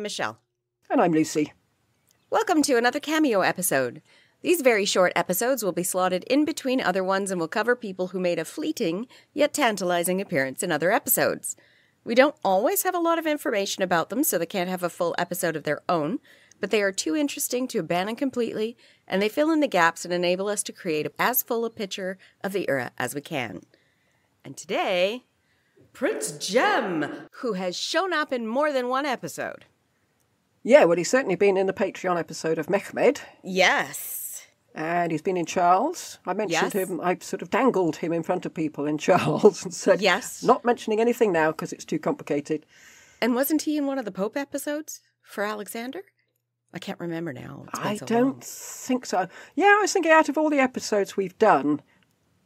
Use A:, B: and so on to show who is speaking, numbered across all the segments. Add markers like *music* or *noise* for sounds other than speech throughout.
A: I'm Michelle.
B: And I'm Lucy.
A: Welcome to another cameo episode. These very short episodes will be slotted in between other ones and will cover people who made a fleeting yet tantalizing appearance in other episodes. We don't always have a lot of information about them, so they can't have a full episode of their own, but they are too interesting to abandon completely, and they fill in the gaps and enable us to create as full a picture of the era as we can. And today, Prince Jem, who has shown up in more than one episode.
B: Yeah, well, he's certainly been in the Patreon episode of Mehmed.
A: Yes.
B: And he's been in Charles. I mentioned
A: Yes.
B: him, I sort of dangled him in front of people in *laughs* Charles and said,
A: Yes.
B: not mentioning anything now because it's too complicated.
A: And wasn't he in one of the Pope episodes for Alexander? I can't remember now.
B: I
A: so
B: don't
A: long.
B: think so. Yeah, I was thinking out of all the episodes we've done,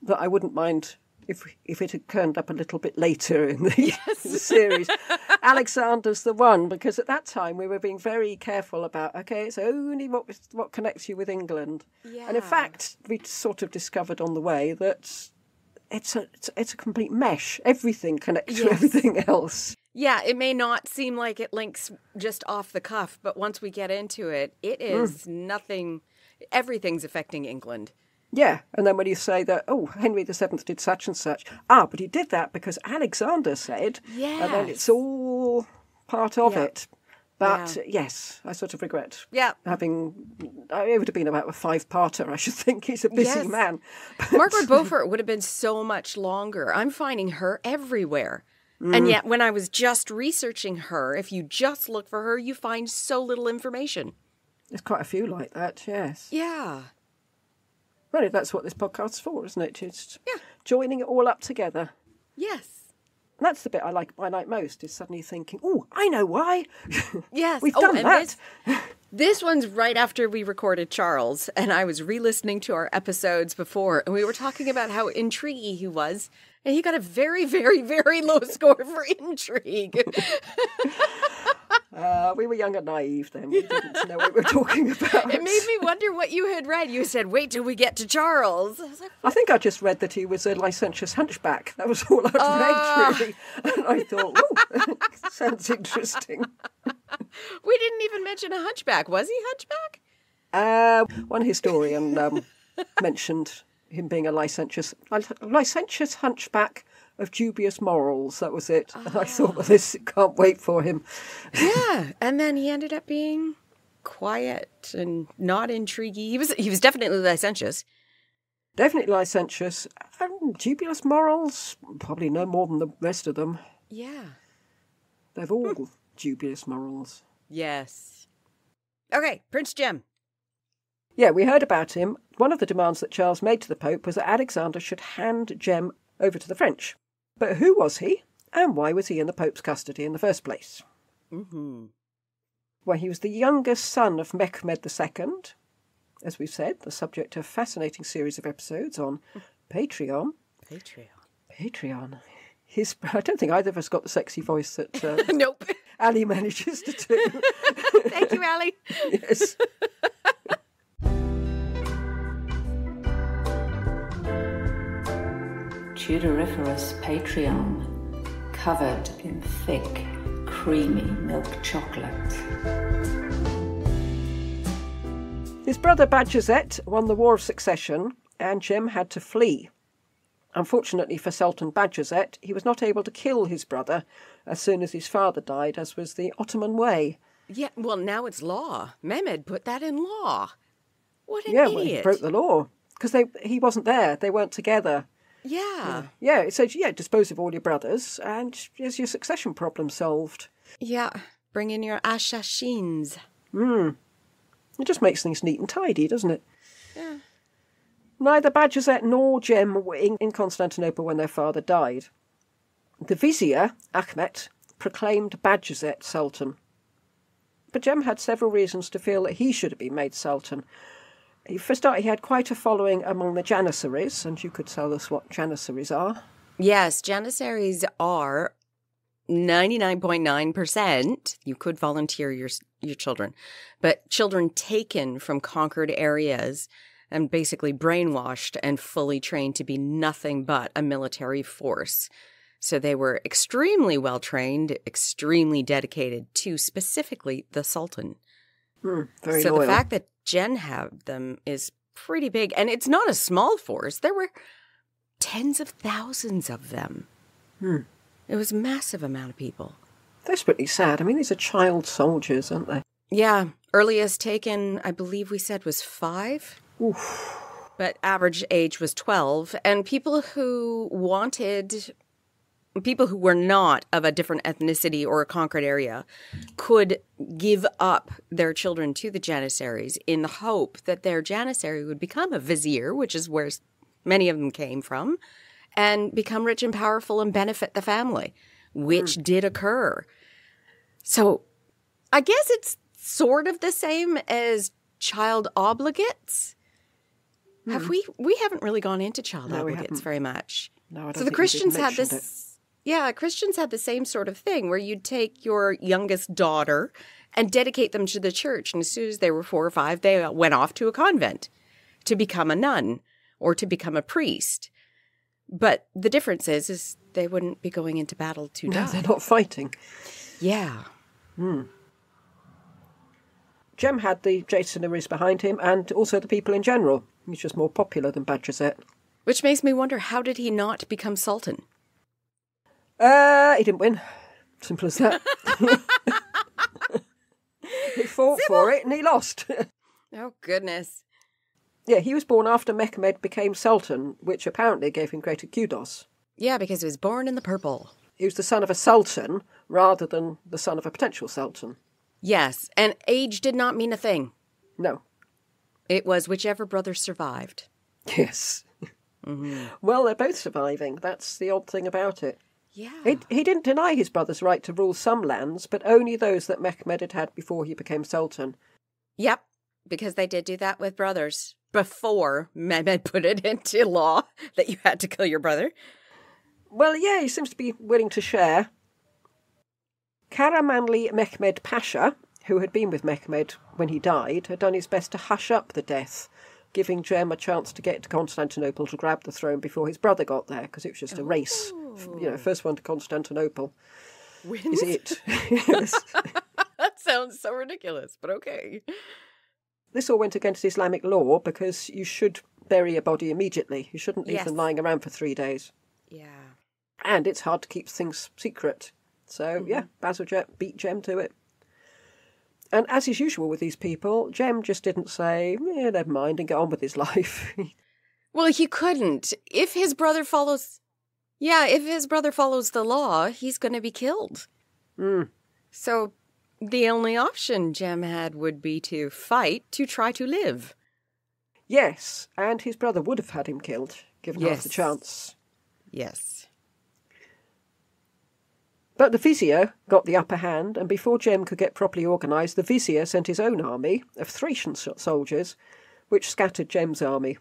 B: that I wouldn't mind if if it had turned up a little bit later in the, in *laughs* the series. Alexander's the one because at that time we were being very careful about. Okay, it's only what what connects you with England. And in fact, we sort of discovered on the way that. It's a it's, it's a complete mesh. Everything connects to everything else.
A: Yeah, it may not seem like it links just off the cuff, but once we get into it, it is Mm. nothing. Everything's affecting England.
B: Yeah, and then when you say that, oh, Henry the Seventh did such and such, ah, but he did that because Alexander said, and then it's all part of
A: Yeah.
B: it. But yes, I sort of regret
A: Yeah.
B: having. uh, It would have been about a five-parter, I should *laughs* think. He's a busy
A: Yes.
B: man. *laughs*
A: Margaret Beaufort would have been so much longer. I'm finding her everywhere.
B: Mm.
A: And yet, when I was just researching her, if you just look for her, you find so little information.
B: There's quite a few like that. Yes.
A: Yeah.
B: Really, that's what this podcast's for, isn't it? Just
A: Yeah.
B: joining it all up together.
A: Yes.
B: And that's the bit I like. I like most is suddenly thinking, oh, I know why. *laughs*
A: Yes.
B: We've
A: Oh,
B: done that.
A: This, this one's right after we recorded Charles, and I was re listening to our episodes before, and we were talking about how intriguey he was, and he got a very, very, very low *laughs* score for intrigue. *laughs*
B: Uh, we were young and naive then. We didn't know what we were talking *laughs* about.
A: it made me wonder what you had read. You said, wait till we get to Charles. I was like,
B: I think I just read that he was a licentious hunchback. That was all I'd
A: Ah.
B: read, really. And I thought, oh, *laughs* sounds interesting. *laughs*
A: we didn't even mention a hunchback. Was he hunchback?
B: Uh, one historian um, mentioned him being a licentious, a licentious hunchback of dubious morals. That was it. And I thought, well, ah. this can't wait for him.
A: Yeah. And then he ended up being quiet and not intriguey. He was he was definitely licentious.
B: Definitely licentious. And dubious morals, probably no more than the rest of them.
A: Yeah.
B: They've all dubious morals.
A: Yes. Okay, Prince Jem.
B: Yeah, we heard about him. One of the demands that Charles made to the Pope was that Alexander should hand Jem over to the French. But who was he, and why was he in the Pope's custody in the first place?
A: Mm-hmm.
B: Well, he was the youngest son of Mehmed II, as we've said, the subject of a fascinating series of episodes on Patreon.
A: Patreon.
B: Patreon. His, I don't think either of us got the sexy voice that uh, *laughs*
A: nope.
B: Ali manages to do. *laughs*
A: Thank you, Ali. *laughs*
B: yes.
C: Tudoriferous Patreon, covered in thick, creamy milk chocolate.
B: His brother Bajazet won the War of Succession, and Jem had to flee. Unfortunately for Sultan Bajazet, he was not able to kill his brother as soon as his father died, as was the Ottoman way.
A: Yeah, well, now it's law. Mehmed put that in law. What an
B: yeah, well, he
A: idiot.
B: broke the law because he wasn't there; they weren't together.
A: Yeah.
B: Yeah, it says yeah, dispose of all your brothers, and here's your succession problem solved.
A: Yeah. Bring in your assassins. Hmm.
B: It just makes things neat and tidy, doesn't it?
A: Yeah.
B: Neither Bajazet nor Jem were in, in Constantinople when their father died. The vizier, Ahmet, proclaimed Bajazet Sultan. But Jem had several reasons to feel that he should have been made Sultan. For a start, he had quite a following among the Janissaries, and you could tell us what Janissaries are.
A: Yes, Janissaries are 99.9%. You could volunteer your your children, but children taken from conquered areas and basically brainwashed and fully trained to be nothing but a military force. So they were extremely well trained, extremely dedicated to specifically the Sultan.
B: Very
A: so
B: loyal.
A: the fact that Jem had them is pretty big. And it's not a small force. There were tens of thousands of them.
B: Hmm.
A: It was a massive amount of people.
B: That's pretty sad. I mean, these are child soldiers, aren't they?
A: Yeah. Earliest taken, I believe we said, was five.
B: Oof.
A: But average age was 12. And people who wanted, people who were not of a different ethnicity or a conquered area, could give up their children to the Janissaries in the hope that their Janissary would become a vizier, which is where many of them came from, and become rich and powerful and benefit the family, which did occur. So I guess it's sort of the same as child oblates. Have we? We haven't really gone into child
B: No, oblates
A: very much.
B: No, I don't
A: so the Christians had this. Yeah, Christians had the same sort of thing where you'd take your youngest daughter and dedicate them to the church, and as soon as they were four or five, they went off to a convent to become a nun or to become a priest. But the difference is, is they wouldn't be going into battle to
B: No,
A: die.
B: they're not fighting.
A: Yeah. Hmm.
B: Jem had the Janissaries behind him and also the people in general. He's just more popular than Bajazet.
A: Which makes me wonder how did he not become sultan?
B: Uh, he didn't win. Simple as that. *laughs* he fought for it and he lost. *laughs*
A: Oh goodness.
B: yeah, he was born after Mehmed became Sultan, which apparently gave him greater kudos.
A: Yeah, because he was born in the purple.
B: He was the son of a sultan rather than the son of a potential sultan.
A: Yes, and age did not mean a thing.
B: No.
A: It was whichever brother survived.
B: Yes. *laughs* Well, they're both surviving. That's the odd thing about it.
A: Yeah.
B: He, he didn't deny his brother's right to rule some lands, but only those that Mehmed had had before he became sultan.
A: Yep, because they did do that with brothers before Mehmed *laughs* put it into law that you had to kill your brother.
B: Well, yeah, he seems to be willing to share. Karamanli Mehmed Pasha, who had been with Mehmed when he died, had done his best to hush up the death, giving Jem a chance to get to Constantinople to grab the throne before his brother got there, because it was just a race. Oh. You know, oh. first one to Constantinople is it. *laughs*
A: that sounds so ridiculous, but okay.
B: This all went against Islamic law because you should bury a body immediately. You shouldn't leave them lying around for three days.
A: Yeah.
B: and it's hard to keep things secret. So mm-hmm. yeah, Bajazet beat Jem to it. And as is usual with these people, Jem just didn't say, "Yeah, never mind," and get on with his *laughs* life.
A: Well, he couldn't. If his brother follows. Yeah, if his brother follows the law, he's going to be killed.
B: Mm.
A: So the only option Jem had would be to fight to try to live.
B: yes, and his brother would have had him killed, given half the chance.
A: Yes.
B: But the vizier got the upper hand, and before Jem could get properly organised, the vizier sent his own army of Thracian soldiers, which scattered Jem's army.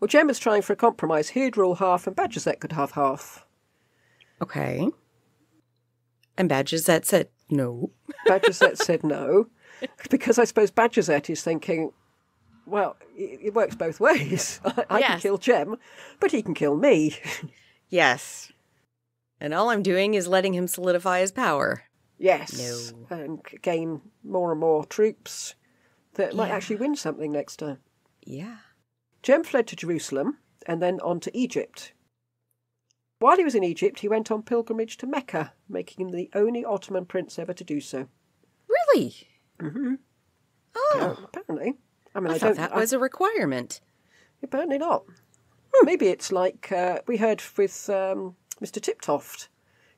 B: Well, Jem was trying for a compromise. He'd rule half, and Bajazet could have half.
A: Okay. And Bajazet said no. *laughs*
B: Bajazet said no, *laughs* because I suppose Bajazet is thinking, well, it, it works both ways. *laughs* I, I can kill Jem, but he can kill me.
A: Yes. And all I'm doing is letting him solidify his power.
B: yes.
A: No.
B: And gain more and more troops that might actually win something next time.
A: Yeah.
B: Jem fled to Jerusalem and then on to Egypt. While he was in Egypt, he went on pilgrimage to Mecca, making him the only Ottoman prince ever to do so.
A: Really? Mm-hmm. Oh,
B: Apparently. I mean,
A: I,
B: I,
A: thought
B: don't.
A: that
B: I-
A: was a requirement.
B: Apparently not.
A: Hmm.
B: Maybe it's like uh, we heard with um, Mr. Tiptoft.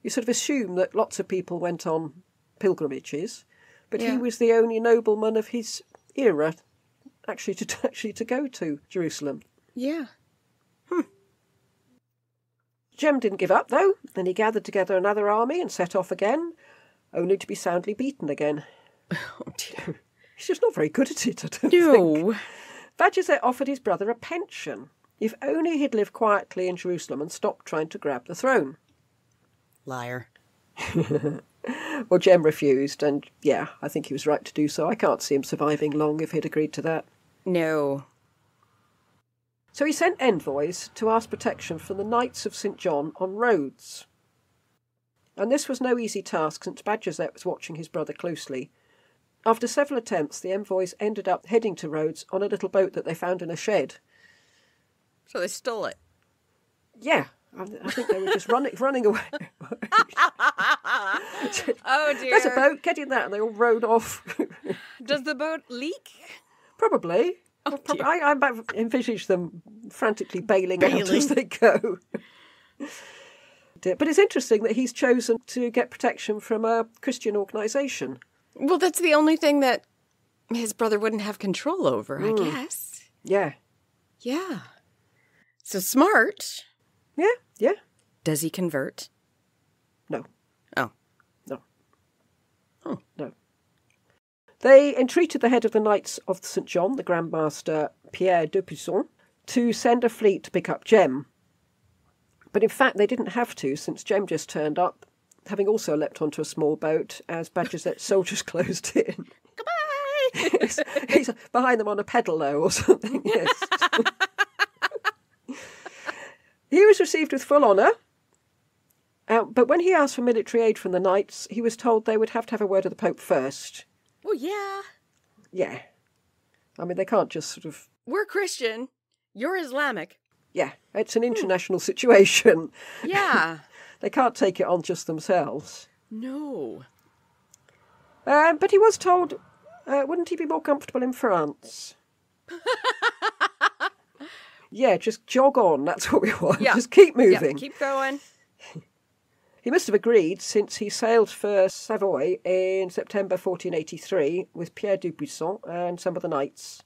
B: You sort of assume that lots of people went on pilgrimages, but
A: Yeah.
B: he was the only nobleman of his era actually to *laughs* actually to go to Jerusalem.
A: Yeah. Hmm.
B: Jem didn't give up though, and he gathered together another army and set off again, only to be soundly beaten again. *laughs*
A: Oh, dear. *laughs*
B: He's just not very good at it, I don't think.
A: No.
B: Bajazet offered his brother a pension, if only he'd live quietly in Jerusalem and stopped trying to grab the throne.
A: Liar.
B: Well, Jem refused, and yeah, I think he was right to do so. I can't see him surviving long if he'd agreed to that.
A: No.
B: So he sent envoys to ask protection from the Knights of St John on Rhodes. And this was no easy task since Bajazet was watching his brother closely. After several attempts, the envoys ended up heading to Rhodes on a little boat that they found in a shed.
A: So they stole it.
B: Yeah, I, I think they were just running running away. *laughs*
A: Oh dear.
B: There's a boat, get in that, and they all rowed off.
A: Does the boat leak?
B: Probably.
A: Oh,
B: I, I envisage them frantically bailing, out as they go. *laughs* But it's interesting that he's chosen to get protection from a Christian organisation.
A: Well, that's the only thing that his brother wouldn't have control over, I hmm. guess.
B: Yeah.
A: Yeah. So smart.
B: Yeah, yeah.
A: Does he convert?
B: No,
A: Oh.
B: no.
A: Oh.
B: No. They entreated the head of the Knights of St. John, the Grand Master Pierre d'Aubusson, to send a fleet to pick up Jem. But in fact, they didn't have to, since Jem just turned up, having also leapt onto a small boat as Bajazet's *laughs* soldiers closed in.
A: Goodbye.
B: Yes. He's behind them on a pedal though, or something. *laughs* Yes. he was received with full honour. Uh, but when he asked for military aid from the knights, he was told they would have to have a word with the Pope first.
A: Well, yeah.
B: Yeah. I mean, they can't just sort of.
A: We're Christian. You're Islamic.
B: Yeah, it's an international situation.
A: Yeah. *laughs*
B: They can't take it on just themselves.
A: no.
B: Uh, but he was told, uh, wouldn't he be more comfortable in France? *laughs* yeah, just jog on. That's what we want.
A: Yeah.
B: Just keep
A: Yeah,
B: moving.
A: keep going.
B: He must have agreed since he sailed for Savoy in September 1483 with Pierre d'Aubusson and some of the knights.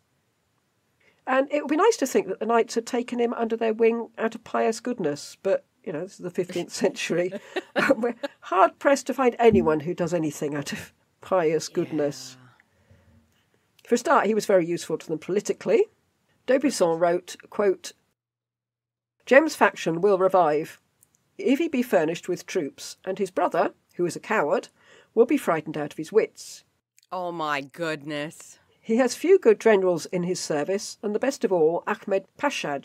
B: And it would be nice to think that the knights had taken him under their wing out of pious goodness, but, you know, this is the 15th century. *laughs* We're hard pressed to find anyone who does anything out of pious goodness. For a start, he was very useful to them politically. D'Aubusson wrote, quote, Jem's faction will revive if he be furnished with troops, and his brother, who is a coward, will be frightened out of his wits.
A: Oh my goodness.
B: He has few good generals in his service, and the best of all, Ahmed Pasha,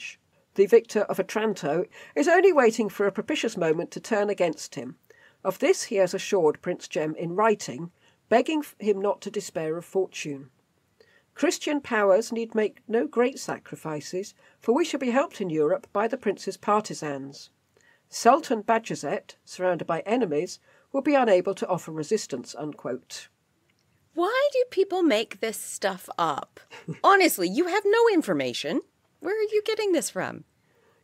B: the victor of Otranto, is only waiting for a propitious moment to turn against him. Of this he has assured Prince Jem in writing, begging him not to despair of fortune. Christian powers need make no great sacrifices, for we shall be helped in Europe by the prince's partisans. Sultan Bajazet, surrounded by enemies, will be unable to offer resistance. Unquote.
A: Why do people make this stuff up? *laughs* Honestly, you have no information. Where are you getting this from?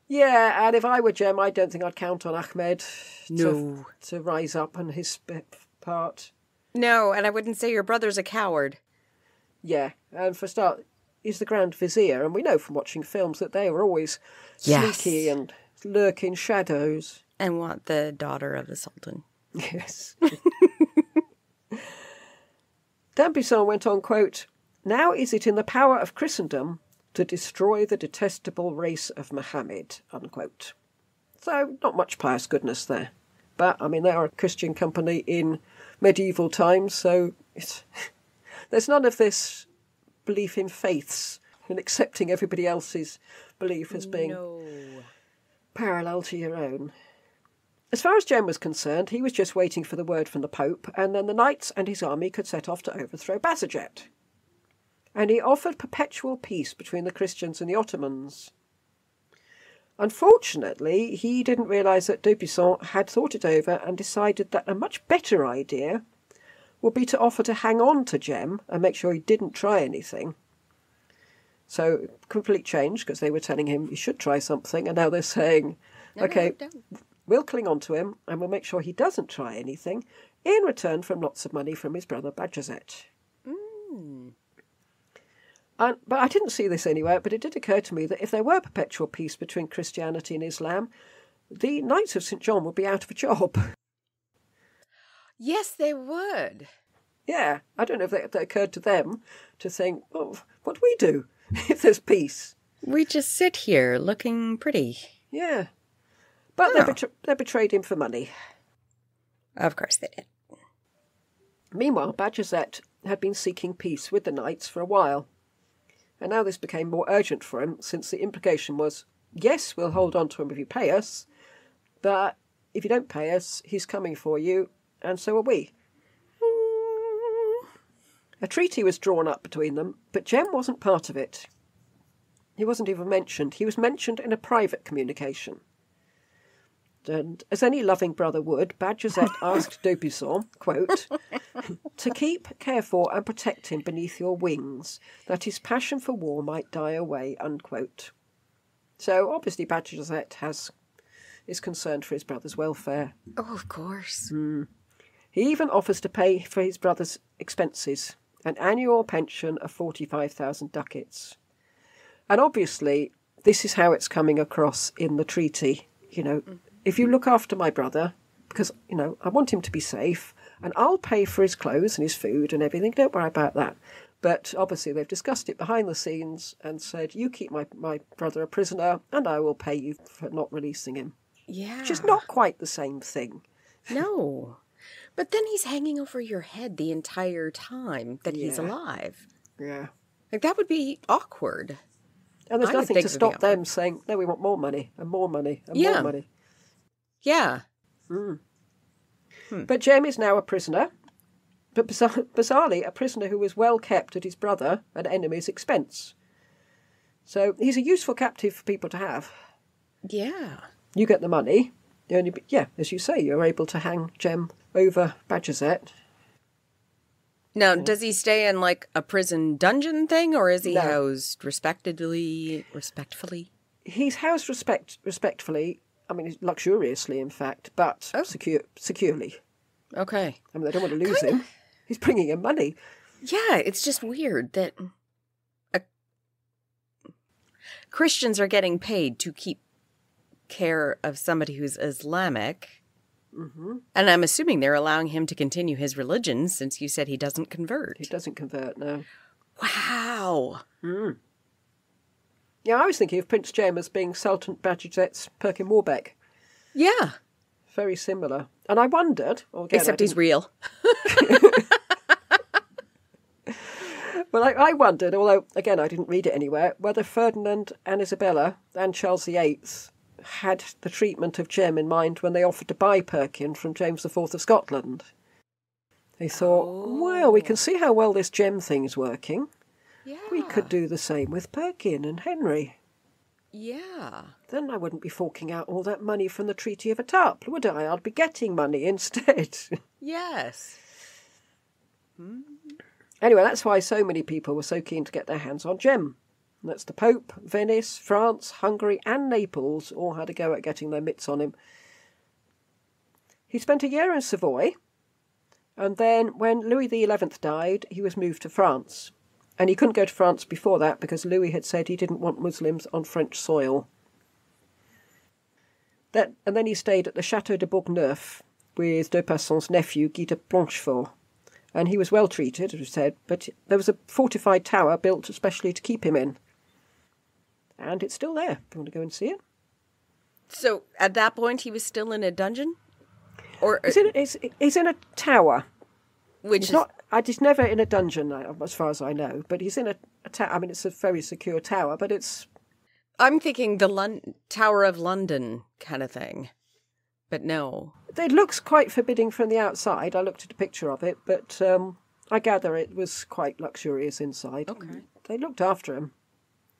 B: Yeah, and if I were Jem, I don't think I'd count on Ahmed
A: No.
B: to, to rise up on his part.
A: No, and I wouldn't say your brother's a coward.
B: Yeah, and for a start, he's the Grand Vizier, and we know from watching films that they are always
A: Yes.
B: sneaky and lurk in shadows.
A: And want the daughter of the Sultan.
B: Yes. d'Aubusson went on, quote, Now is it in the power of Christendom to destroy the detestable race of Mohammed, unquote. So, not much pious goodness there. But, I mean, they are a Christian company in medieval times, so it's, *laughs* there's none of this belief in faiths and accepting everybody else's belief as being
A: No.
B: Parallel to your own. As far as Jem was concerned, he was just waiting for the word from the Pope, and then the knights and his army could set off to overthrow Bajazet. And he offered perpetual peace between the Christians and the Ottomans. Unfortunately, he didn't realise that d'Aubusson had thought it over and decided that a much better idea would be to offer to hang on to Jem and make sure he didn't try anything. So, complete change because they were telling him he should try something, and now they're saying,
A: No,
B: okay,
A: no.
B: we'll cling on to him and we'll make sure he doesn't try anything in return from lots of money from his brother Bajazet. Hmm. And, but I didn't see this anywhere, but it did occur to me that if there were perpetual peace between Christianity and Islam, the Knights of St. John would be out of a job. *laughs*
A: Yes, they would.
B: yeah, I don't know if that, occurred to them to think, oh, what do we do *laughs* if there's peace?
A: We just sit here looking pretty.
B: Yeah. But they,
A: Oh.
B: betr- they betrayed him for money.
A: Of course they did.
B: Meanwhile, Bajazet had been seeking peace with the knights for a while. And now this became more urgent for him, since the implication was yes, we'll hold on to him if you pay us, but if you don't pay us, he's coming for you, and so are we. A treaty was drawn up between them, but Jem wasn't part of it. He wasn't even mentioned. He was mentioned in a private communication. And as any loving brother would, Bajazet *laughs* asked d'Aubusson, quote, to keep, care for, and protect him beneath your wings, that his passion for war might die away, unquote. So obviously Bajazet has is concerned for his brother's welfare.
A: Oh, of course. Hmm.
B: He even offers to pay for his brother's expenses, an annual pension of 45,000 ducats. And obviously, this is how it's coming across in the treaty. You know, mm-hmm. if you look after my brother, because, you know, I want him to be safe, and I'll pay for his clothes and his food and everything, don't worry about that. But obviously, they've discussed it behind the scenes and said, you keep my, my brother a prisoner, and I will pay you for not releasing him.
A: Yeah.
B: Which is not quite the same thing.
A: No. But then he's hanging over your head the entire time that he's alive.
B: Yeah.
A: Like, that would be awkward.
B: And there's
A: I
B: nothing
A: think
B: to stop them saying, no, we want more money and more money and
A: Yeah.
B: more money.
A: Yeah. Hmm. Hmm.
B: But Jem is now a prisoner, but bizarre- bizarrely, a prisoner who was well kept at his brother and enemy's expense. So he's a useful captive for people to have.
A: Yeah.
B: You get the money. The only, yeah, as you say, you're able to hang Jem over Bajazet.
A: Now, does he stay in like a prison dungeon thing, or is he
B: No.
A: housed respectedly, respectfully?
B: He's housed respect, respectfully, I mean, luxuriously, in fact, but
A: Oh.
B: secure, securely.
A: Okay.
B: I mean, they don't want to lose him. He's bringing in money.
A: Yeah, it's just weird that a... Christians are getting paid to keep care of somebody who's Islamic. Mm-hmm. And I'm assuming they're allowing him to continue his religion since you said he doesn't convert.
B: He doesn't convert no.
A: Wow.
B: Yeah, I was thinking of Prince Jem as being Sultan Bajazet's Perkin Warbeck.
A: Yeah.
B: Very similar. And I wondered, or again,
A: Except
B: I
A: he's real. *laughs* *laughs*
B: well, I, I wondered, although again I didn't read it anywhere, whether Ferdinand and Isabella and Charles VIII had the treatment of Jem in mind when they offered to buy Perkin from James IV of Scotland. They thought, well, we can oh. see how well this Jem thing's working.
A: Yeah.
B: We could do the same with Perkin and Henry.
A: Yeah.
B: Then I wouldn't be forking out all that money from the Treaty of Etaples, would I? I'd be getting money *laughs* instead.
A: Yes. Hmm.
B: anyway, that's why so many people were so keen to get their hands on Jem. That's the Pope, Venice, France, Hungary, and Naples all had a go at getting their mitts on him. He spent a year in Savoy, and then when Louis XI died, he was moved to France. And he couldn't go to France before that because Louis had said he didn't want Muslims on French soil. That, and then he stayed at the Chateau de Bourganeuf with d'Aubusson's nephew, Guy de Blanchefort. And he was well treated, as we said, but there was a fortified tower built especially to keep him in. And it's still there, if you want to go and see it.
A: So at that point, he was still in a dungeon? Or
B: He's in, he's, he's in a tower.
A: which
B: He's
A: is
B: not. I- He's never in a dungeon, uh, as far as I know. But he's in a, a tower. I mean, it's a very secure tower, but it's
A: I'm thinking the Lon- Tower of London kind of thing. But no.
B: it looks quite forbidding from the outside. I looked at a picture of it, but um, I gather it was quite luxurious inside.
A: Okay.
B: They looked after him.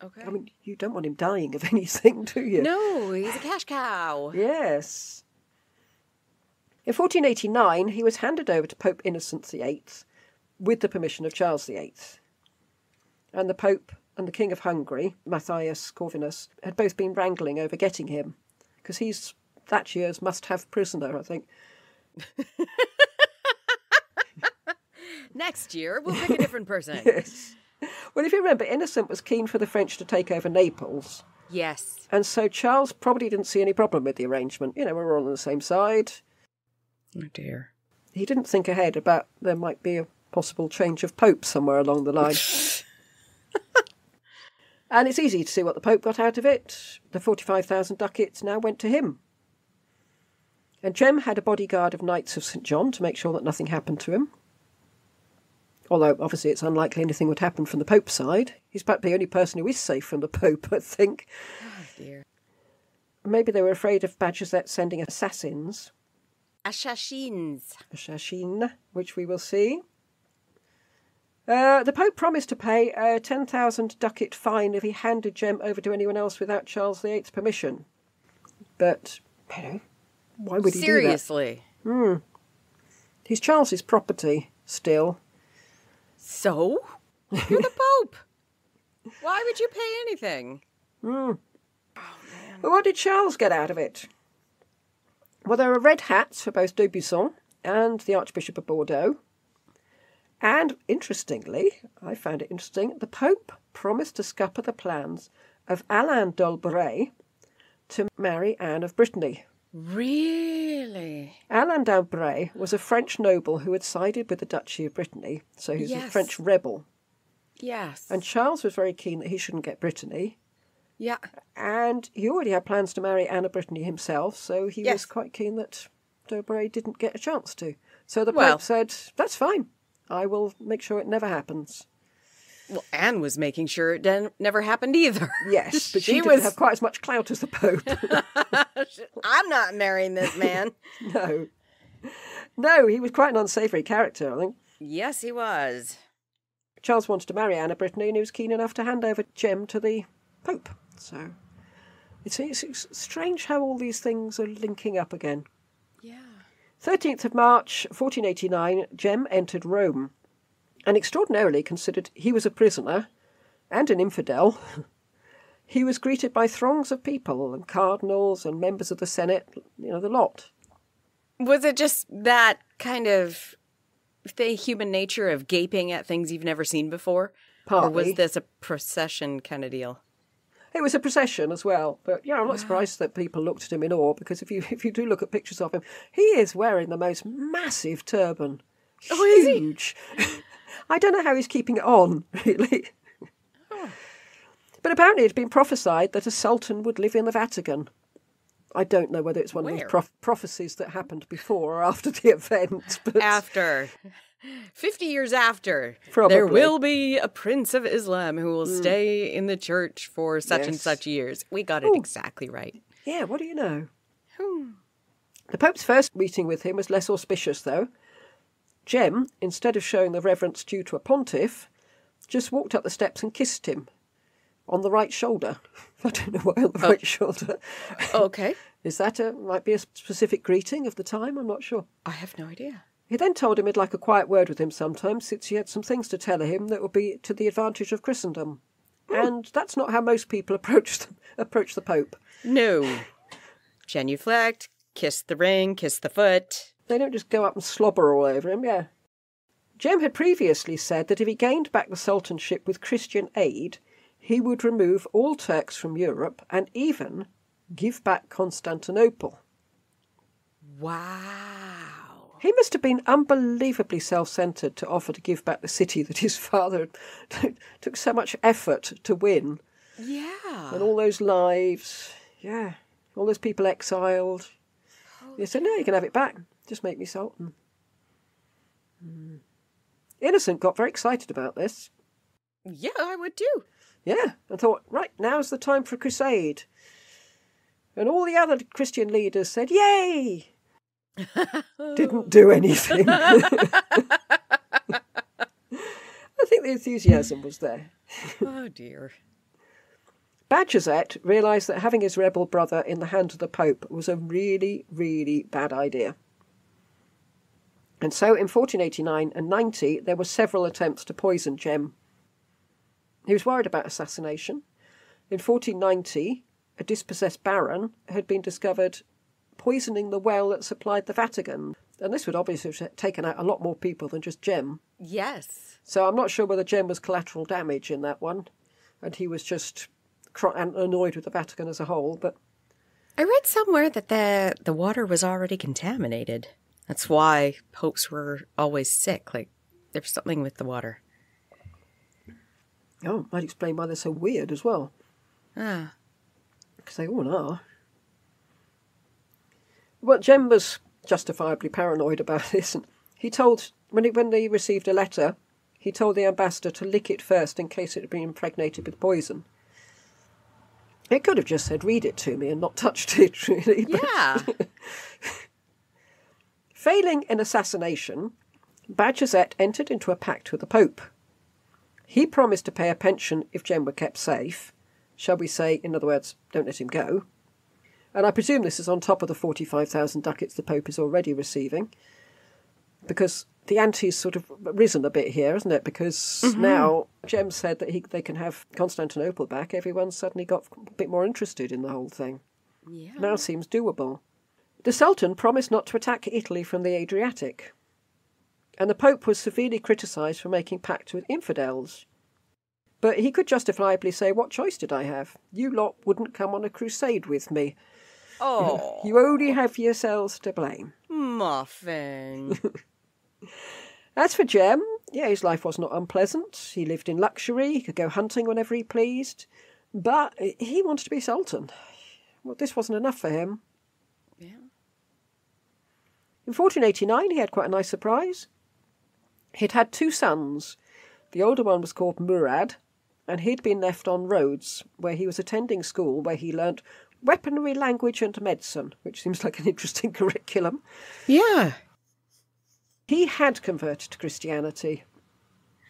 A: Okay.
B: I mean, you don't want him dying of *laughs* anything, do you?
A: no, he's a cash cow.
B: Yes. In 1489, he was handed over to Pope Innocent VIII with the permission of Charles VIII. And the Pope and the King of Hungary, Matthias Corvinus, had both been wrangling over getting him, because he's that year's must have prisoner, I think. *laughs*
A: Next year, we'll pick a different person. *laughs*
B: Yes. Well, if you remember, Innocent was keen for the French to take over Naples,
A: yes.
B: and so Charles probably didn't see any problem with the arrangement. You know, we're all on the same side.
A: Oh dear.
B: He didn't think ahead about there might be a possible change of pope somewhere along the line. *laughs* and it's easy to see what the pope got out of it. The 45,000 ducats now went to him. And Jem had a bodyguard of Knights of St. John to make sure that nothing happened to him. Although obviously it's unlikely anything would happen from the Pope's side. He's about the only person who is safe from the Pope, I think.
A: Oh, dear.
B: Maybe they were afraid of Bajazet sending assassins,
A: Assassins.
B: Shashin, which we will see. Uh, the Pope promised to pay a 10,000 ducat fine if he handed Jem over to anyone else without Charles VIII's permission. But, you know, why would he
A: Seriously.
B: do that? Seriously. Hmm. He's Charles's property still.
A: So? You're the *laughs* Pope. Why would you pay anything? Hmm.
B: Oh, but what did Charles get out of it? Well, there are red hats for both d'Aubusson and the Archbishop of Bordeaux. And interestingly, I found it interesting, the Pope promised to scupper the plans of Alain d'Albret to marry Anne of Brittany.
A: Really?
B: Alain d'Albret was a French noble who had sided with the Duchy of Brittany, so he was a French rebel.
A: Yes.
B: And Charles was very keen that he shouldn't get Brittany.
A: yeah.
B: And he already had plans to marry Anne of Brittany himself, so he was quite keen that D'Albret didn't get a chance to. So the
A: Well-
B: Pope said, That's fine. I will make sure it never happens.
A: Well, Anne was making sure it den- never happened either.
B: Yes, *laughs* but she,
A: She
B: didn't
A: was-
B: have quite as much clout as the Pope. *laughs*
A: I'm not marrying this man. *laughs*
B: no. No, he was quite an unsavoury character, I think.
A: yes, he was.
B: Charles wanted to marry Anne of Brittany and he was keen enough to hand over Jem to the Pope. So it's, it's, it's strange how all these things are linking up again.
A: Yeah.
B: 13th of March 1489, Jem entered Rome and extraordinarily considered he was a prisoner and an infidel. *laughs* He was greeted by throngs of people and cardinals and members of the Senate, you know, the lot.
A: Was it just that kind of the human nature of gaping at things you've never seen before? Or was this a procession kind of deal?
B: It was a procession as well, but yeah, I'm not ah. surprised that people looked at him in awe because if you *laughs* if you do look at pictures of him, he is wearing the most massive turban.
A: Oh, is he? *laughs*
B: I don't know how he's keeping it on, *laughs* really. But apparently, it had been prophesied that a sultan would live in the Vatican. I don't know whether it's one of
A: Where?
B: those prof- prophecies that happened before or after the event, *laughs* but
A: After. 50 years after, there
B: Probably. Hmm.
A: will be a prince of Islam who will stay in the church for such and such years. We got it exactly right.
B: Yeah, what do you know? The Pope's first meeting with him was less auspicious, though. Jem, instead of showing the reverence due to a pontiff, just walked up the steps and kissed him on the right shoulder. *laughs* I don't know why on the oh. right shoulder.
A: Oh, okay. *laughs*
B: Is that a might be a specific greeting of the time? I'm not sure.
A: I have no idea.
B: He then told him he'd like a quiet word with him sometime, since he had some things to tell him that would be to the advantage of Christendom. Hmm. And that's not how most people approach the, approach the Pope.
A: No. Genuflect, kiss the ring, kiss the foot.
B: They don't just go up and slobber all over him, yeah. Jem had previously said that if he gained back the Sultanship with Christian aid, he would remove all Turks from Europe and even give back Constantinople.
A: Wow.
B: He must have been unbelievably self centred to offer to give back the city that his *laughs* father took so much effort to win.
A: Yeah.
B: And all those lives, yeah, all those people exiled. He said, No, you can have it back. Just make me Sultan. Hmm. Innocent got very excited about this.
A: Yeah, I would too.
B: Yeah, and thought, right, now's the time for a crusade. And all the other Christian leaders said, Yay! *laughs* Didn't do anything. *laughs* I think the enthusiasm was there.
A: Oh dear.
B: Bajazet realised that having his rebel brother in the hands of the Pope was a really, really bad idea. And so in 1489 and 90, there were several attempts to poison Jem. He was worried about assassination. In 1490, a dispossessed baron had been discovered poisoning the well that supplied the Vatican. And this would obviously have taken out a lot more people than just Jem.
A: Yes.
B: So I'm not sure whether Jem was collateral damage in that one, and he was just annoyed with the Vatican as a whole. But
A: I read somewhere that the the water was already contaminated. That's why popes were always sick. Like there's something with the water.
B: oh, might explain why they're so weird as well,
A: Ah.
B: because they all are. Well, Jem was justifiably paranoid about *laughs* this, and he told when he, when they received a letter he told the ambassador to lick it first in case it had been impregnated with poison. It could have just said, read it to me and not *laughs* touched it, really.
A: Yeah. *laughs*
B: Failing in assassination, Bajazet entered into a pact with the Pope. He promised to pay a pension if Jem were kept safe. Shall we say, in other words, don't let him go. And I presume this is on top of the 45,000 ducats the Pope is already receiving. Because the ante's sort of risen a bit here, isn't it? Because mm-hmm. now Jem said that he, they can have Constantinople back. Everyone's suddenly got a bit more interested in the whole thing
A: yeah.
B: now seems doable. The Sultan promised not to attack Italy from the Adriatic, and the Pope was severely criticised for making pacts with infidels. But he could justifiably say, What choice did I have? You lot wouldn't come on a crusade with me.
A: Oh,
B: You only have yourselves to blame.
A: muffin. *laughs*
B: As for Jem, yeah, his life was not unpleasant. He lived in luxury, he could go hunting whenever he pleased, but he wanted to be Sultan. Well, this wasn't enough for him. In 1489, he had quite a nice surprise. He'd had two sons. The older one was called Murad, and he'd been left on Rhodes, where he was attending school where he learnt weaponry, language, and medicine, which seems like an interesting *laughs* curriculum.
A: Yeah.
B: He had converted to Christianity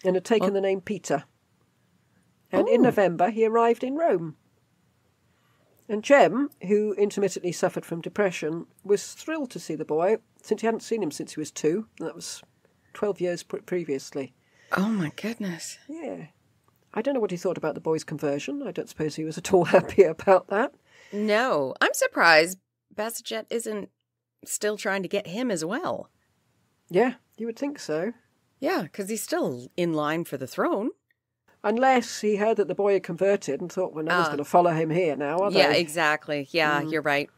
B: and had taken oh. the name Peter. And in
A: Oh.
B: November, he arrived in Rome. And Jem, who intermittently suffered from depression, was thrilled to see the boy, since he hadn't seen him since he was two. and That was 12 years pre- previously.
A: Oh my goodness.
B: Yeah. I don't know what he thought about the boy's conversion. I don't suppose he was at all *laughs* happy about that.
A: No, I'm surprised Bajazet isn't still trying to get him as well.
B: Yeah, you would think so.
A: Yeah, because he's still in line for the throne.
B: Unless he heard that the boy had converted and thought, well, no one's
A: Ah.
B: going to follow him here now, are
A: Yeah,
B: they?
A: exactly. Yeah, you're right.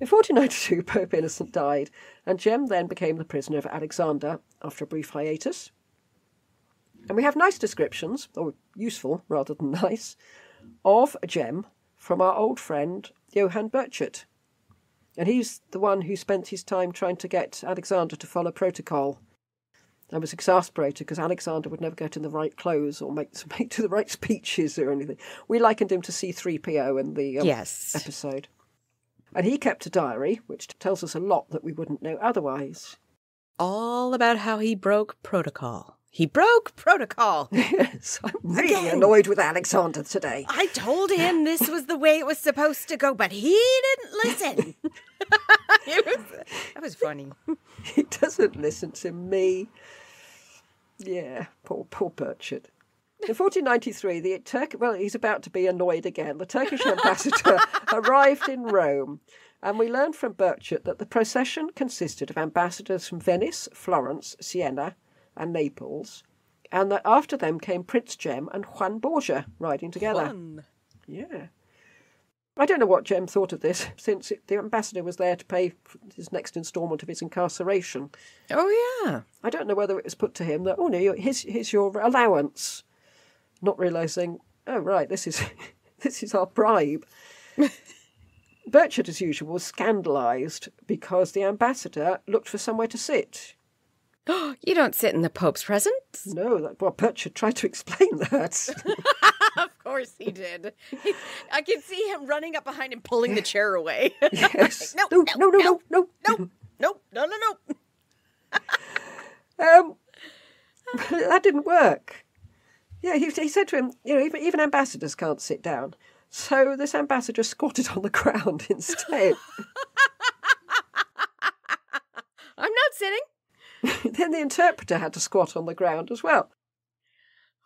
B: In 1492, *laughs* Pope Innocent died, and Jem then became the prisoner of Alexander after a brief hiatus. And we have nice descriptions, or useful rather than *laughs* nice, of Jem from our old friend Johann Burchard. And he's the one who spent his time trying to get Alexander to follow protocol. I was exasperated because Alexander would never get in the right clothes or make, *laughs* make to the right speeches or anything. We likened him to C3PO in the um,
A: Yes.
B: episode. And he kept a diary, which tells us a lot that we wouldn't know otherwise.
A: All about how he broke protocol. He broke protocol. *laughs*
B: Yes, I'm really
A: Again.
B: annoyed with Alexander today.
A: I told him this was the way it was supposed to go, but he didn't listen. *laughs* *laughs* was, that was funny.
B: He doesn't listen to me. Yeah, poor, poor Burchard. In 1493, the Turk well, he's about to be annoyed again. The Turkish ambassador *laughs* arrived in Rome, and we learned from Burchard that the procession consisted of ambassadors from Venice, Florence, Siena, and Naples, and that after them came Prince Jem and Juan Borgia riding together.
A: Fun.
B: Yeah. I don't know what Jem thought of this, *laughs* since it, the ambassador was there to pay his next instalment of his incarceration.
A: Oh, yeah.
B: I don't know whether it was put to him that, oh no, here's, here's your allowance, not realising, oh right, this is *laughs* this is our bribe. *laughs* Burchard, as usual, was scandalised because the ambassador looked for somewhere to sit. *gasps*
A: You don't sit in the Pope's presence.
B: No, that, well, Burchard tried to explain *laughs* that.
A: Of course he did. I can see him running up behind him, pulling the chair away.
B: yes.
A: No,
B: no,
A: no,
B: no, no, no,
A: no, no, no, no, no.
B: Um, that didn't work. Yeah, he, he said to him, you know, even, even ambassadors can't sit down. So this ambassador *laughs* squatted on the ground *laughs* instead. *laughs*
A: I'm not sitting.
B: then the interpreter had to squat on the ground as well.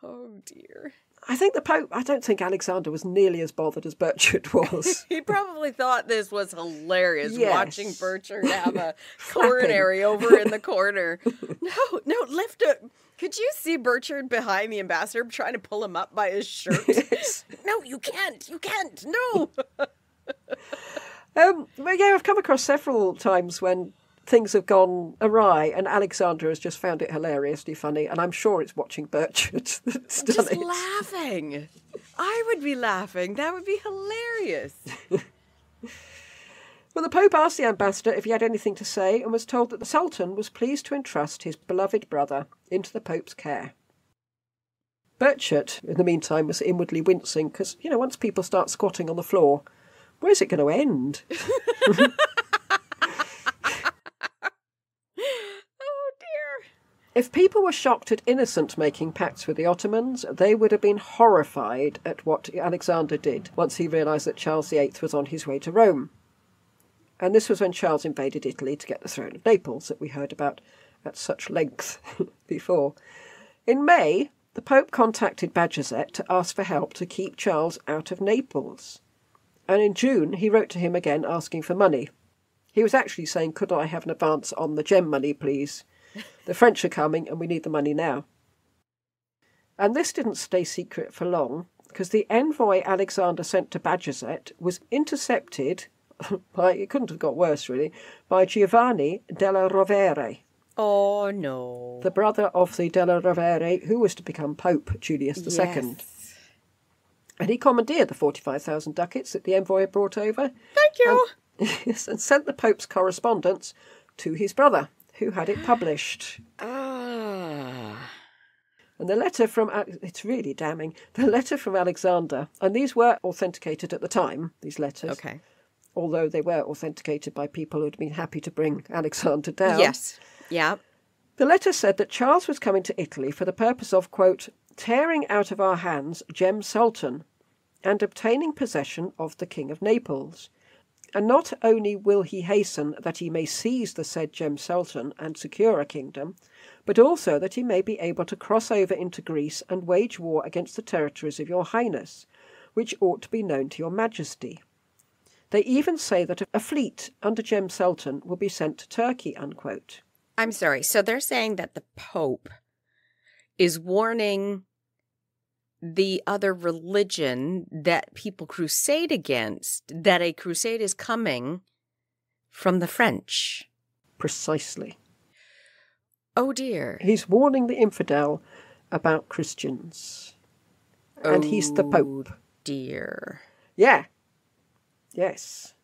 A: Oh, dear.
B: I think the Pope, I don't think Alexander was nearly as bothered as Burchard was. *laughs*
A: He probably thought this was hilarious
B: Yes.
A: watching Burchard have a *laughs* coronary over in the corner. *laughs* No, no, lift it. Could you see Burchard behind the ambassador trying to pull him up by his shirt?
B: Yes.
A: no, you can't. You can't. No.
B: Um, well, yeah, I've come across several times when things have gone awry, and Alexander has just found it hilariously funny, and I'm sure it's watching Burchard *laughs* that's done
A: Just
B: it.
A: laughing. I would be laughing. That would be hilarious. *laughs*
B: Well, the Pope asked the ambassador if he had anything to say and was told that the Sultan was pleased to entrust his beloved brother into the Pope's care. Burchard, in the meantime, was inwardly wincing because, you know, once people start squatting on the floor, where's it going to end? *laughs*
A: Oh dear.
B: If people were shocked at Innocent making pacts with the Ottomans, they would have been horrified at what Alexander did once he realised that Charles VIII was on his way to Rome. And this was when Charles invaded Italy to get the throne of Naples that we heard about at such length *laughs* before. In May, the Pope contacted Bajazet to ask for help to keep Charles out of Naples. And in June, he wrote to him again asking for money. He was actually saying, Could I have an advance on the Jem money, please? The French are coming and we need the money now. And this didn't stay secret for long, because the envoy Alexander sent to Bajazet was intercepted *laughs* by, it couldn't have got worse really, by Giovanni della Rovere,
A: Oh no.
B: the brother of the della Rovere who was to become Pope Julius II.
A: Yes.
B: And he commandeered the 45,000 ducats that the envoy had brought over
A: Thank you. *laughs*
B: yes, and sent the Pope's correspondence to his brother, who had it published.
A: Ah.
B: And the letter from it's really damning. The letter from Alexander, and these were authenticated at the time. These letters,
A: Okay.
B: although they were authenticated by people who'd been happy to bring Alexander down.
A: Yes. Yeah.
B: The letter said that Charles was coming to Italy for the purpose of quote tearing out of our hands Jem Sultan, and obtaining possession of the King of Naples. And not only will he hasten that he may seize the said Jem Sultan and secure a kingdom, but also that he may be able to cross over into Greece and wage war against the territories of your highness, which ought to be known to your majesty. They even say that a fleet under Jem Sultan will be sent to Turkey. Unquote.
A: I'm sorry. So they're saying that the Pope is warning the other religion that people crusade against that a crusade is coming from the French.
B: Precisely.
A: Oh dear.
B: He's warning the infidel about Christians. And he's the Pope.
A: Oh, dear.
B: Yeah. Yes.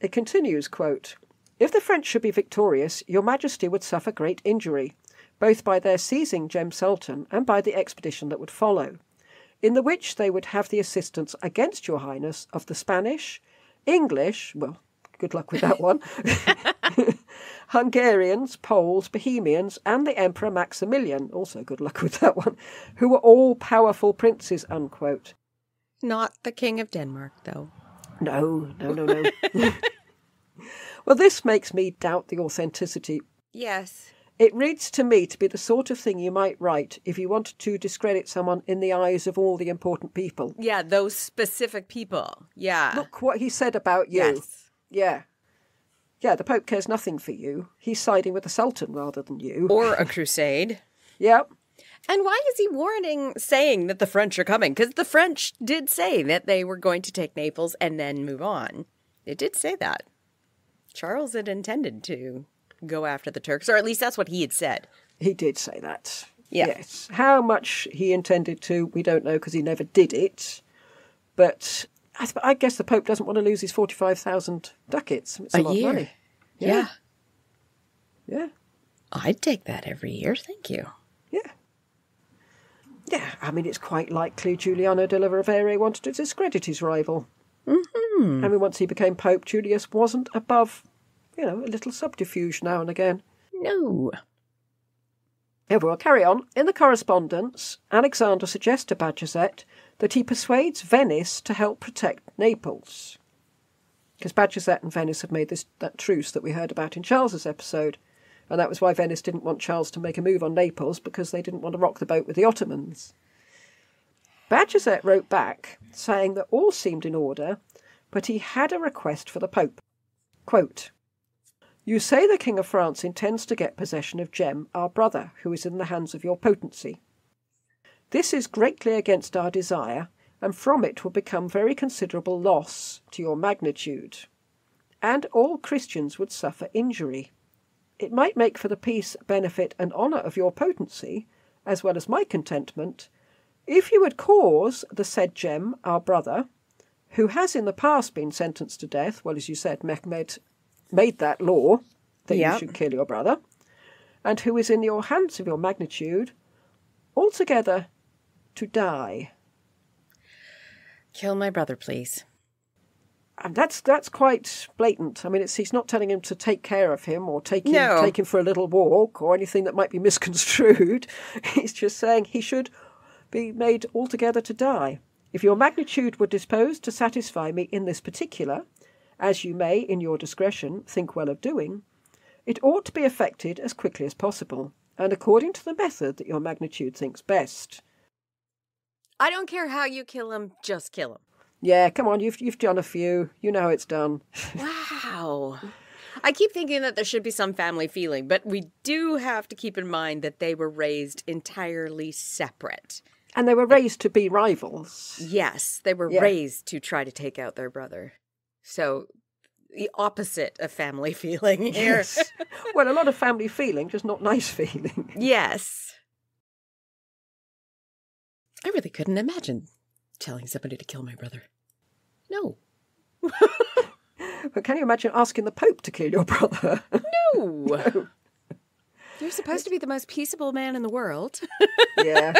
B: It continues, quote, If the French should be victorious, your majesty would suffer great injury, both by their seizing Jem Sultan and by the expedition that would follow, in the which they would have the assistance against your highness of the Spanish, English, well, good luck with that one, *laughs* *laughs* Hungarians, Poles, Bohemians, and the Emperor Maximilian, also good luck with that one, who were all powerful princes, unquote.
A: Not the King of Denmark, though.
B: No, no, no, no. *laughs* well, this makes me doubt the authenticity.
A: Yes.
B: It reads to me to be the sort of thing you might write if you wanted to discredit someone in the eyes of all the important people.
A: Yeah, those specific people. Yeah.
B: Look what he said about you.
A: Yes.
B: Yeah. Yeah, the Pope cares nothing for you. He's siding with the Sultan rather than you.
A: Or a crusade. *laughs*
B: Yep.
A: And why is he warning, saying that the French are coming? Because the French did say that they were going to take Naples and then move on. It did say that. Charles had intended to go after the Turks, or at least that's what he had said.
B: He did say that.
A: Yeah.
B: Yes. How much he intended to, we don't know because he never did it. But I, th- I guess the Pope doesn't want to lose his 45,000 ducats. It's a,
A: A
B: lot
A: year.
B: of money.
A: Yeah.
B: Yeah.
A: I'd take that every year. Thank you.
B: Yeah. Yeah, I mean, it's quite likely Giuliano della Rovere wanted to discredit his rival. Mm-hmm. I mean, once he became Pope, Julius wasn't above, you know, a little subterfuge now and again.
A: No.
B: Yeah, we'll carry on. In the correspondence, Alexander suggests to Bajazet that he persuades Venice to help protect Naples. Because Bajazet and Venice have made this that truce that we heard about in Charles's episode, and that was why Venice didn't want Charles to make a move on Naples because they didn't want to rock the boat with the Ottomans. Bajazet wrote back saying that all seemed in order, but he had a request for the Pope. Quote, you say the King of France intends to get possession of Jem, our brother, who is in the hands of your potency. This is greatly against our desire, and from it will become very considerable loss to your magnitude. And all Christians would suffer injury. It might make for the peace, benefit, and honour of your potency, as well as my contentment, if you would cause the said Jem, our brother, who has in the past been sentenced to death, well, as you said, Mehmed made that law that
A: Yep.
B: you should kill your brother, and who is in your hands of your magnitude, altogether to die.
A: Kill my brother, please.
B: And that's that's quite blatant. I mean, it's he's not telling him to take care of him or take him
A: No.
B: take him for a little walk or anything that might be *laughs* misconstrued. He's just saying he should be made altogether to die. If your magnitude were disposed to satisfy me in this particular, as you may, in your discretion, think well of doing, it ought to be effected as quickly as possible, and according to the method that your magnitude thinks best.
A: I don't care how you kill him, just kill him.
B: Yeah, come on, you've you've done a few. You know how it's done. *laughs*
A: Wow. I keep thinking that there should be some family feeling, but we do have to keep in mind that they were raised entirely separate.
B: And they were raised to be rivals.
A: Yes, they were
B: Yeah.
A: raised to try to take out their brother. So, the opposite of family *laughs* feeling here.
B: Yes. well, a lot of family feeling, just not nice *laughs* feeling.
A: Yes. I really couldn't imagine telling somebody to kill my brother. No. *laughs*
B: But can you imagine asking the Pope to kill your brother?
A: No. You're supposed to be the most peaceable man in the world.
B: yeah.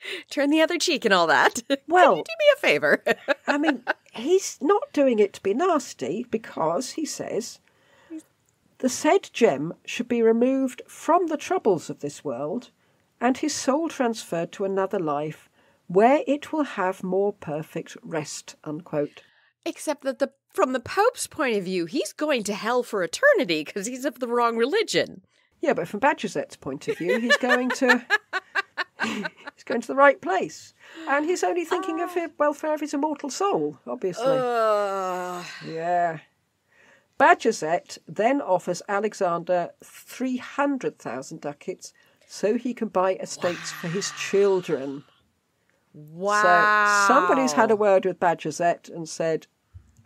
B: *laughs*
A: Turn the other cheek and all that. *laughs*
B: Well-
A: Can you do me a favor?
B: I mean, *laughs* he's not doing it to be nasty because he says the said Jem should be removed from the troubles of this world and his soul transferred to another life where it will have more perfect rest. Unquote.
A: Except that the from the Pope's point of view, he's going to hell for eternity because he's of the wrong religion.
B: Yeah, but from Bajazet's point of view, he's going to *laughs* he's going to the right place, and he's only thinking of ah. the welfare of his immortal soul. Obviously,
A: Ugh.
B: yeah. Bajazet then offers Alexander three hundred thousand ducats so he can buy estates for his children.
A: wow.
B: So somebody's had a word with Bajazet and said,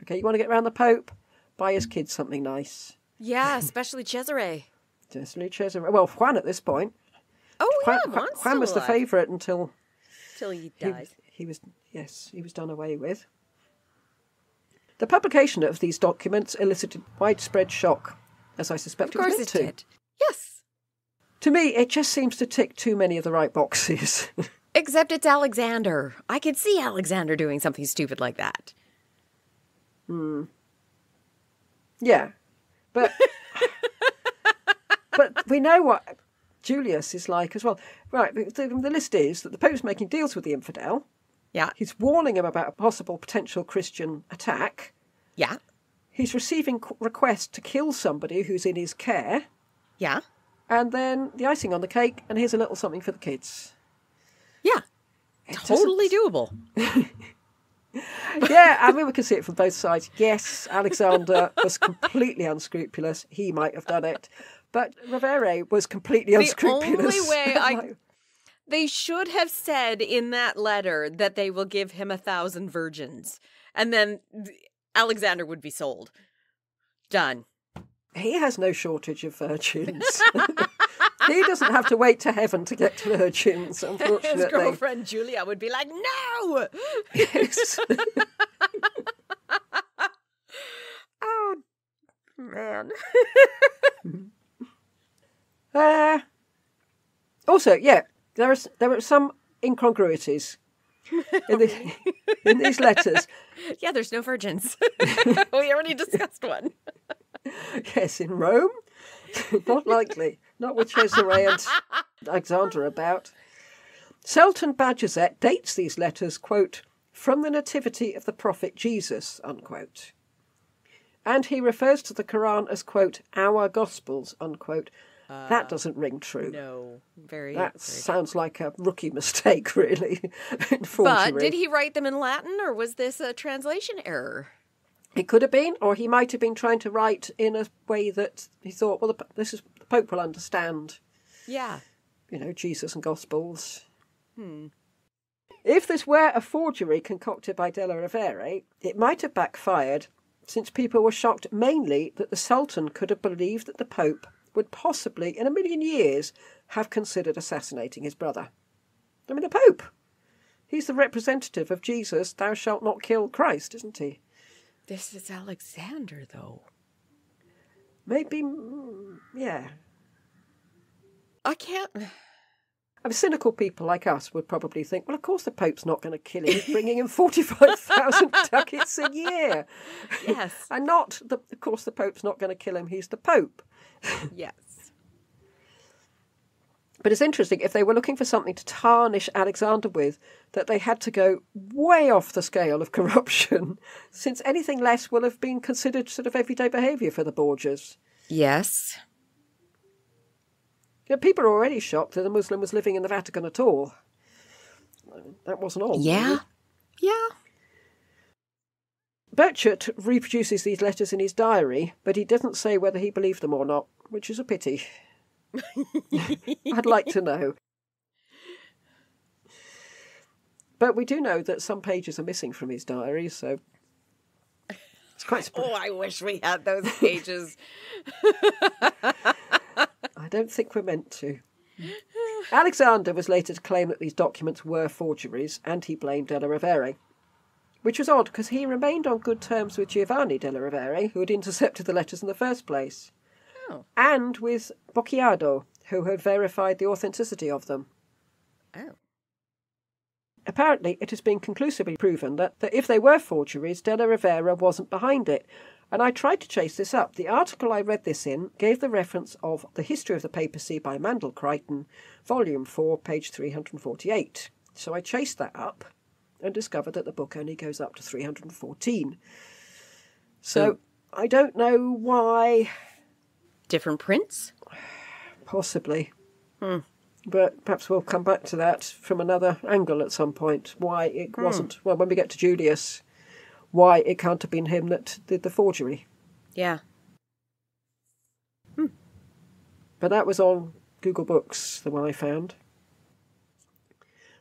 B: "Okay, you want to get around the Pope? Buy his kids something nice."
A: Yeah, especially Cesare. *laughs*
B: Just Cesare. Well, Juan at this point.
A: Oh
B: Juan,
A: yeah,
B: Juan- was the favourite until
A: till he
B: he, he was yes he was done away with. The publication of these documents elicited widespread shock, as I suspect
A: Of course
B: it was
A: it
B: to.
A: did. Yes.
B: To me, it just seems to tick too many of the right boxes. *laughs*
A: Except it's Alexander. I could see Alexander doing something stupid like that. Hmm.
B: yeah, but *laughs* but we know what Julius is like as well. Right, the, the list is that the Pope's making deals with the infidel.
A: Yeah.
B: He's warning him about a possible potential Christian attack.
A: Yeah.
B: He's receiving qu- requests to kill somebody who's in his care.
A: Yeah.
B: And then the icing on the cake, and here's a little something for the kids.
A: Yeah.
B: It doesn't-
A: Totally doable. *laughs*
B: Yeah, I mean, we can see it from both sides. Yes, Alexander was completely unscrupulous. He might have done it. But Rovere was completely
A: The
B: unscrupulous.
A: only way *laughs* I They should have said in that letter that they will give him a thousand virgins. And then Alexander would be sold. Done.
B: he has no shortage of virgins. *laughs* he doesn't have to wait to heaven to get virgins, unfortunately.
A: His girlfriend Julia would be like, no!
B: Yes. *laughs*
A: Oh, man.
B: Uh, also, yeah, there are there are some incongruities in, the, *laughs* *laughs* in these letters.
A: yeah, there's no virgins. *laughs* we already discussed one.
B: Yes, in Rome, not likely. Not with Cesare and Alexander about. Sultan Bajazet dates these letters, quote, from the nativity of the prophet Jesus, unquote. And he refers to the Quran as, quote, our Gospels, unquote. That doesn't ring true.
A: No. Very.
B: That
A: very-
B: sounds like a rookie *laughs* mistake, really. *laughs*
A: But did he write them in Latin or was this a translation error?
B: It could have been, or he might have been trying to write in a way that he thought, well, the, this is the Pope will understand.
A: Yeah.
B: you know, Jesus and Gospels. Hmm. If this were a forgery concocted by Della Rovere, it might have backfired, since people were shocked mainly that the Sultan could have believed that the Pope would possibly, in a million years, have considered assassinating his brother. I mean, the Pope. He's the representative of Jesus, thou shalt not kill Christ, isn't he?
A: This is Alexander, though.
B: Maybe, yeah.
A: I can't.
B: I mean, cynical people like us would probably think, well, of course the Pope's not going to kill him. He's bringing him *laughs* 45,000 *laughs* ducats a year.
A: Yes.
B: And not, the, of course, the Pope's not going to kill him. He's the Pope.
A: Yes.
B: But it's interesting, if they were looking for something to tarnish Alexander with, that they had to go way off the scale of *laughs* corruption, since anything less will have been considered sort of everyday behaviour for the Borgias.
A: Yes.
B: You know, people are already shocked that a Muslim was living in the Vatican at all. That wasn't all.
A: Yeah. Yeah.
B: Burchard reproduces these letters in his diary, but he doesn't say whether he believed them or not, which is a pity. *laughs* I'd like to know. But we do know that some pages are missing from his diary, so it's quite.
A: Oh, I wish we had those *laughs* pages.
B: I don't think we're meant to. Alexander was later to claim that these documents were forgeries, and he blamed Della Rovere. Which was odd, because he remained on good terms with Giovanni Della Rovere, who had intercepted the letters in the first place,
A: oh.
B: and with Bocciardo, who had verified the authenticity of them.
A: Oh.
B: Apparently, it has been conclusively proven that, that if they were forgeries, Della Rovere wasn't behind it. And I tried to chase this up. The article I read this in gave the reference of The History of the Papacy by Mandell Creighton, Volume 4, page 348. So I chased that up and discovered that the book only goes up to 314. So I don't know why,
A: Different prints?
B: possibly.
A: Hmm.
B: But perhaps we'll come back to that from another angle at some point. Why it wasn't, well, when we get to Julius, why it can't have been him that did the forgery.
A: Yeah.
B: But that was on Google Books, the one I found.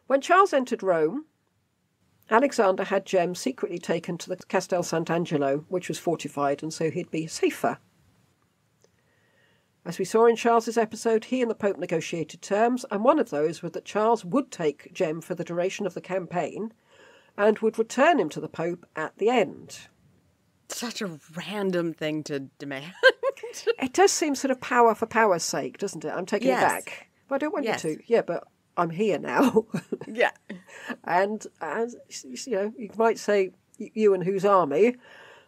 B: When Charles entered Rome, Alexander had Jem secretly taken to the Castel Sant'Angelo, which was fortified, and so he'd be safer. As we saw in Charles's episode, he and the Pope negotiated terms, and one of those was that Charles would take Jem for the duration of the campaign and would return him to the Pope at the end.
A: Such a random thing to demand.
B: It does seem sort of power for power's sake, doesn't it? I'm taking
A: Yes.
B: it back. Well, I don't want
A: Yes.
B: you to. Yeah, but I'm here now. *laughs*
A: yeah.
B: and, and you know, you might say you and whose army.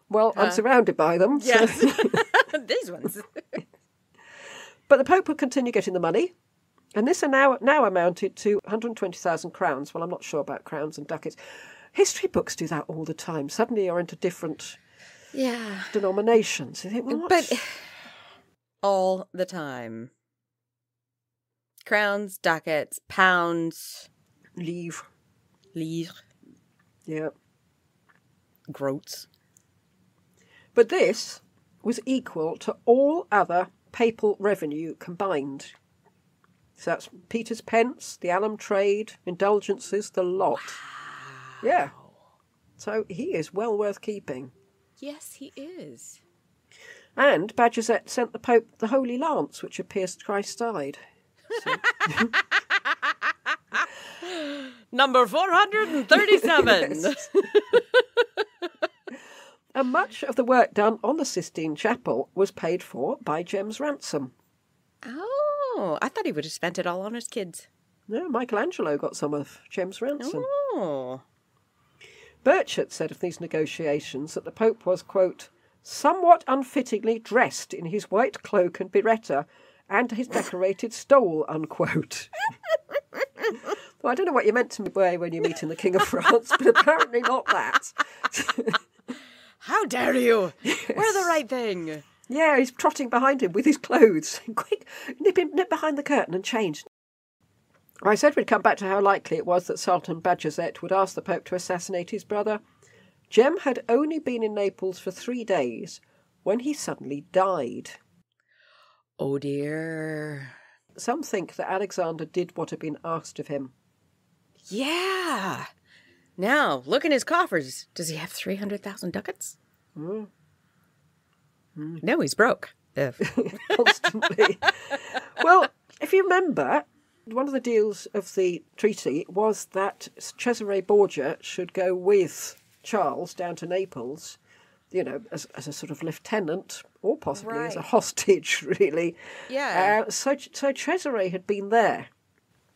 B: Well, I'm surrounded by them. so-
A: Yes. *laughs* *laughs* These ones.
B: But the Pope would continue getting the money, and this are now now amounted to 120,000 crowns. Well, I'm not sure about crowns and ducats. History books do that all the time. Suddenly you're into different
A: Yeah.
B: denominations. You think, well,
A: But *sighs* all the time. Crowns, ducats, pounds,
B: leave.
A: livres,
B: Yeah.
A: groats.
B: But this was equal to all other papal revenue combined. So that's Peter's pence, the alum trade, indulgences, the lot. Yeah. So he is well worth keeping.
A: Yes, he is.
B: And Bajazet sent the Pope the Holy Lance, which had pierced Christ's side. *laughs*
A: Number 437. *laughs* *laughs*
B: And much of the work done on the Sistine Chapel was paid for by Jem's ransom.
A: oh, I thought he would have spent it all on his kids.
B: No, Michelangelo got some of Jem's ransom.
A: Oh.
B: Burchard said of these negotiations that the Pope was, quote, somewhat unfittingly dressed in his white cloak and biretta and his decorated stole, unquote. *laughs* well, I don't know what you meant to wear when you're meeting the King of France, but apparently not that. *laughs*
A: How dare you? Wear the right thing.
B: yeah, he's trotting behind him with his clothes. *laughs* Quick, nip, him, nip behind the curtain and change. I said we'd come back to how likely it was that Sultan Bajazet would ask the Pope to assassinate his brother. Jem had only been in Naples for three days when he suddenly died.
A: Oh dear.
B: Some think that Alexander did what had been asked of him.
A: Yeah. Now, look in his coffers. Does he have 300,000 ducats?
B: Hmm.
A: No, he's broke. If. *laughs*
B: constantly. well, if you remember, One of the deals of the treaty was that Cesare Borgia should go with Charles down to Naples, you know, as, as a sort of lieutenant or possibly as a hostage, *laughs* really.
A: Yeah.
B: Uh, so, so Cesare had been there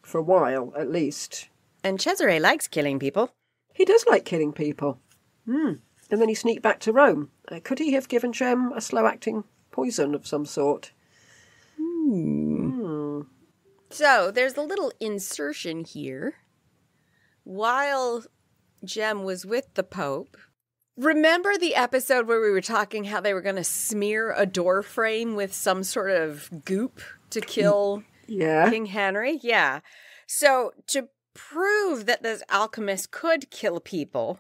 B: for a while, at least.
A: And Cesare likes killing people.
B: He does like killing people. Hmm. And then he sneaked back to Rome. Uh, could he have given Jem a slow acting poison of some sort?
A: So there's a little insertion here. While Jem was with the Pope, remember the episode where we were talking how they were going to smear a door frame with some sort of goop to kill
B: Yeah.
A: King Henry? Yeah. So to prove that this alchemist could kill people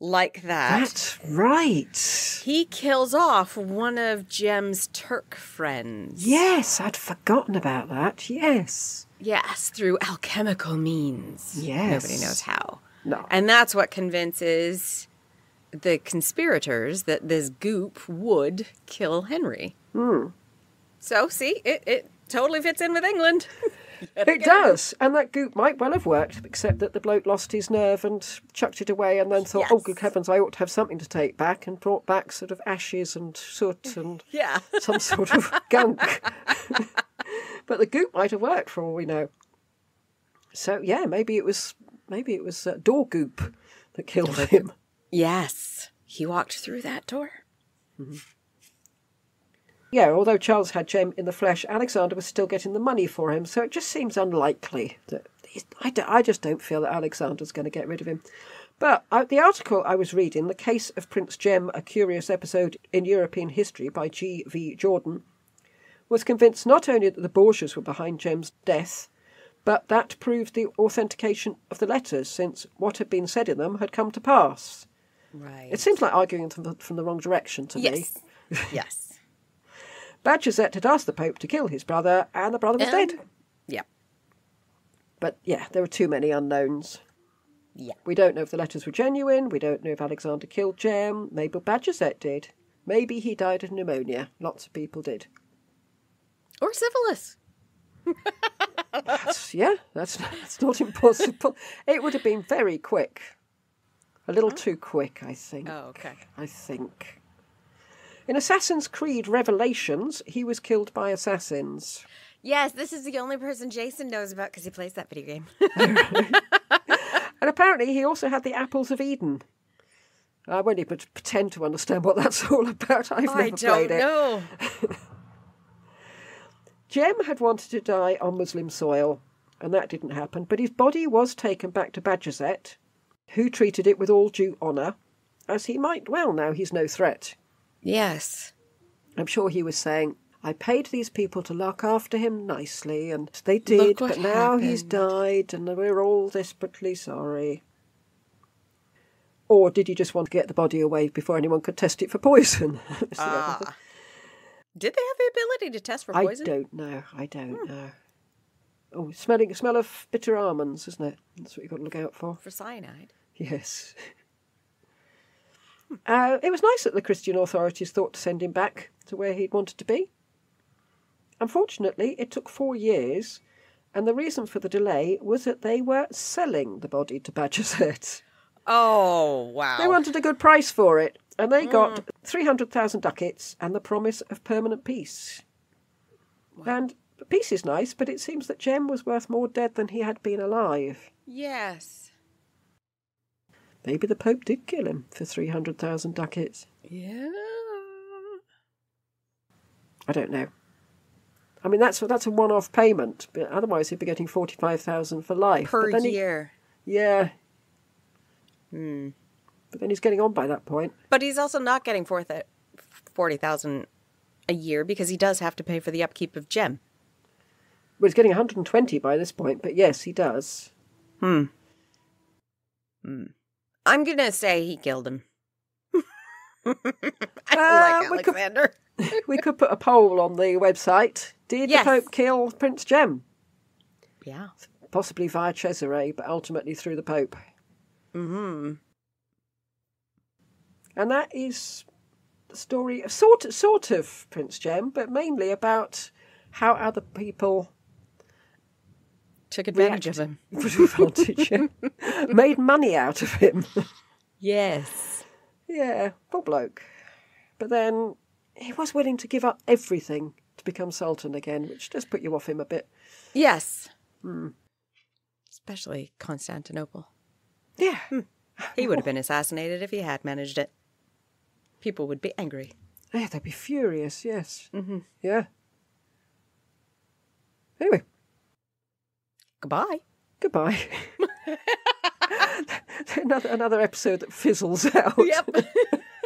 A: like that,
B: That's right.
A: he kills off one of Jem's Turk friends.
B: Yes, I'd forgotten about that. Yes.
A: Yes, through alchemical means.
B: Yes.
A: Nobody knows how.
B: No.
A: And that's what convinces the conspirators that this goop would kill Henry.
B: Hmm.
A: So, see, it, it totally fits in with England. *laughs*
B: It does, and that goop might well have worked, except that the bloke lost his nerve and chucked it away, and then thought, "Oh, good heavens, I ought to have something to take back," and brought back sort of ashes and soot *laughs* and
A: Yeah.
B: some sort of *laughs* gunk. but the goop might have worked for all we know. So yeah, maybe it was maybe it was uh, door goop that killed him.
A: Yes. He walked through that door.
B: Yeah, although Charles had Jem in the flesh, Alexander was still getting the money for him, so it just seems unlikely that I just don't feel that Alexander's going to get rid of him. But uh, the article I was reading, The Case of Prince Jem, a Curious Episode in European History by G. V. Jordan, was convinced not only that the Borgias were behind Jem's death, but that proved the authentication of the letters, since what had been said in them had come to pass.
A: Right.
B: It seems like arguing from the, from the wrong direction to me.
A: yes. yes. *laughs*
B: Bajazet had asked the Pope to kill his brother, and the brother was
A: And-
B: dead.
A: Um, yeah.
B: But yeah, there were too many unknowns.
A: Yeah.
B: We don't know if the letters were genuine. We don't know if Alexander killed Jem. Maybe Bajazet did. Maybe he died of pneumonia. Lots of people did.
A: Or syphilis.
B: That's, yeah, that's, *laughs* that's not impossible. It would have been very quick. A little oh. too quick, I think.
A: Oh, okay.
B: I think. In Assassin's Creed Revelations, he was killed by assassins.
A: Yes, this is the only person Jason knows about because he plays that video game. *laughs*
B: And apparently, he also had the apples of Eden. I won't even pretend to understand what that's all about. I've never
A: I don't
B: played it.
A: know. *laughs*
B: Jem had wanted to die on Muslim soil, and that didn't happen. But his body was taken back to Bajazet, who treated it with all due honour, as he might well now he's no threat.
A: Yes.
B: I'm sure he was saying, I paid these people to look after him nicely, and they did, but now he's died, and we're all desperately sorry. Or did he just want to get the body away before anyone could test it for poison? *laughs*
A: Ah. Did they have the ability to test for poison?
B: I don't know. I don't know. Oh, smelling smell of bitter almonds, isn't it? That's what you've got to look out for.
A: For cyanide.
B: Yes. uh, it was nice that the Christian authorities thought to send him back to where he'd wanted to be. Unfortunately, it took four years, and the reason for the delay was that they were selling the body to Bajazet.
A: Oh, wow.
B: They wanted a good price for it, and they got 300,000 ducats and the promise of permanent peace. And peace is nice, but it seems that Jem was worth more dead than he had been alive.
A: Yes.
B: Maybe the Pope did kill him for 300,000 ducats.
A: Yeah.
B: I don't know. I mean, that's that's a one-off payment, but otherwise he'd be getting forty-five thousand for life
A: Per
B: then he-
A: year.
B: yeah,
A: Hmm.
B: but then he's getting on by that point.
A: But he's also not getting forth at 40000 a year because he does have to pay for the upkeep of Jem.
B: Well, he's getting one hundred and twenty by this point, but yes, he does.
A: I'm going to say he killed him. *laughs* I
B: Uh,
A: like
B: we could-
A: Alexander. *laughs* *laughs*
B: we could put a poll on the website. Did
A: Yes.
B: the Pope kill Prince Jem?
A: Yeah.
B: Possibly via Cesare, but ultimately through the Pope.
A: Mm-hmm.
B: And that is the story of sort sort of Prince Jem, but mainly about how other people
A: Took advantage of him. *laughs*
B: Took advantage, yeah. *laughs* Made money out of him.
A: Yes.
B: yeah, poor bloke. But then he was willing to give up everything to become Sultan again, which does put you off him a bit.
A: Yes. Especially Constantinople.
B: Yeah.
A: He would have been assassinated if he had managed it. People would be angry.
B: Yeah, they'd be furious, yes. Mm-hmm. Yeah. Anyway,
A: Goodbye.
B: goodbye. *laughs* *laughs* another another episode that fizzles out.
A: Yep. *laughs*